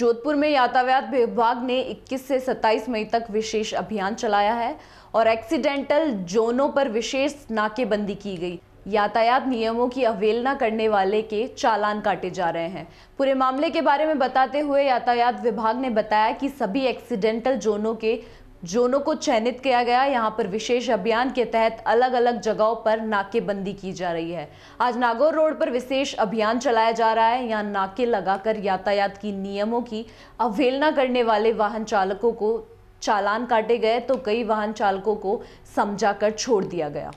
जोधपुर में यातायात विभाग ने 21 से 27 मई तक विशेष अभियान चलाया है और एक्सीडेंटल जोनों पर विशेष नाकेबंदी की गई। यातायात नियमों की अवहेलना करने वाले के चालान काटे जा रहे हैं। पूरे मामले के बारे में बताते हुए यातायात विभाग ने बताया कि सभी एक्सीडेंटल जोनों के जोनों को चयनित किया गया। यहाँ पर विशेष अभियान के तहत अलग अलग जगहों पर नाकेबंदी की जा रही है। आज नागौर रोड पर विशेष अभियान चलाया जा रहा है। यहाँ नाके लगाकर यातायात की नियमों की अवहेलना करने वाले वाहन चालकों को चालान काटे गए तो कई वाहन चालकों को समझा छोड़ दिया गया।